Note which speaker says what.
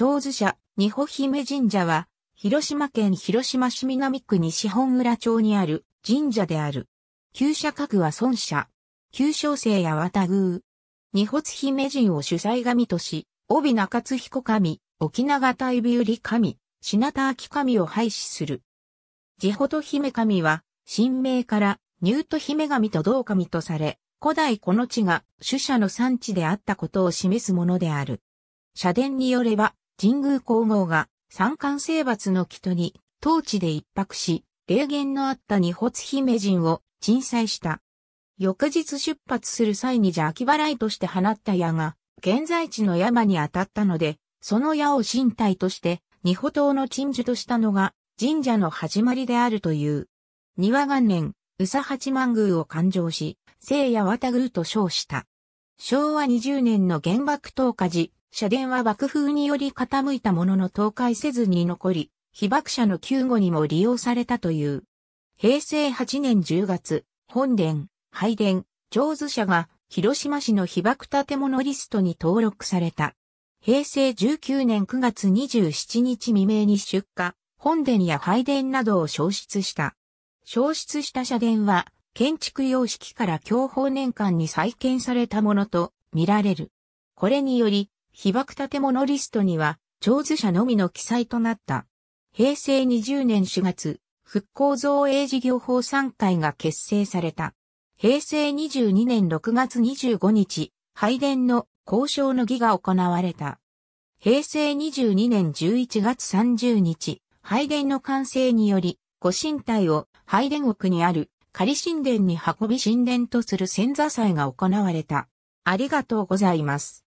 Speaker 1: 長図社、二保姫神社は、広島県広島市南区西本浦町にある神社である。旧社格は孫社。旧小生や綿宮。二保姫神を主催神とし、帯中津彦神、沖永大日売神、品田明神を廃止する。地元姫神は、神明からニュート姫神と同神とされ、古代この地が主者の産地であったことを示すものである。社殿によれば、神宮皇后が三冠征伐の祈祷に、当地で一泊し、霊言のあった二発姫神を鎮祭した。翌日出発する際に邪気払いとして放った矢が、現在地の山に当たったので、その矢を身体として、二歩島の鎮守としたのが、神社の始まりであるという。庭元年、宇佐八幡宮を勘定し、聖夜綿宮と称した。昭和20年の原爆投下時、社殿は爆風により傾いたものの倒壊せずに残り、被爆者の救護にも利用されたという。平成8年10月、本殿、拝殿、上手社が広島市の被爆建物リストに登録された。平成19年9月27日未明に出荷、本殿や拝殿などを消失した。消失した社殿は、建築様式から享保年間に再建されたものと見られる。これにより、被爆建物リストには、長図社のみの記載となった。平成20年4月、復興造営事業法3会が結成された。平成22年6月25日、拝殿の交渉の儀が行われた。平成22年11月30日、拝殿の完成により、ご神体を拝殿奥にある仮神殿に運び神殿とする仙座祭が行われた。ありがとうございます。